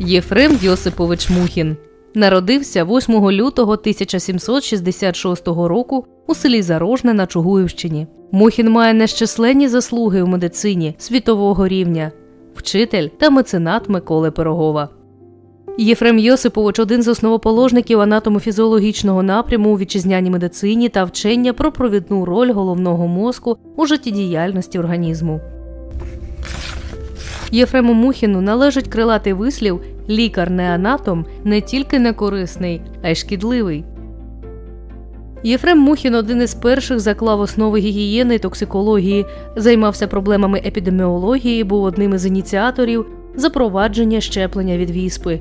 Єфрем Йосипович Мухін народився 8 лютого 1766 року у селі Зарожне на Чугуївщині. Мухін має нещисленні заслуги у медицині світового рівня, вчитель та меценат Миколи Пирогова. Єфрем Йосипович один з основоположників анатомофізіологічного напряму у вітчизняній медицині та вчення про провідну роль головного мозку у життєдіяльності організму. Єфрему Мухіну належить крилатий вислів лікар не анатом не тільки не корисний, а й шкідливий. Єфрем Мухін один із перших заклав основи гігієни і токсикології, займався проблемами епідеміології, був одним із ініціаторів запровадження щеплення від віспи.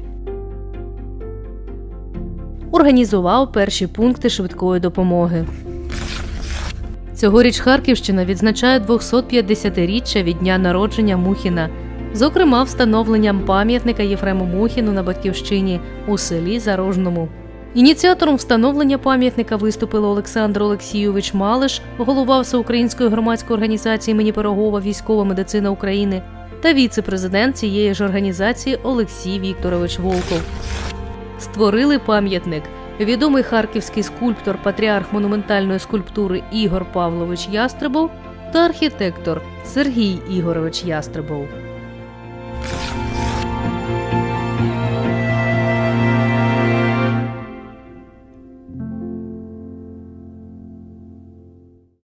Організував перші пункти швидкої допомоги. Цьогоріч Харківщина відзначає 250-річчя від дня народження Мухіна, зокрема встановленням пам'ятника Єфрему Мухіну на батьківщині у селі Зарожному. Ініціатором встановлення пам'ятника виступили Олександр Олексійович Малиш, голова Всеукраїнської громадської організації імені Пирогова Військова медицина України та віце-президент цієї ж організації Олексій Вікторович Волков. Створили пам'ятник відомий харківський скульптор, патріарх монументальної скульптури Ігор Павлович Ястребов та архітектор Сергій Ігорович Ястребов.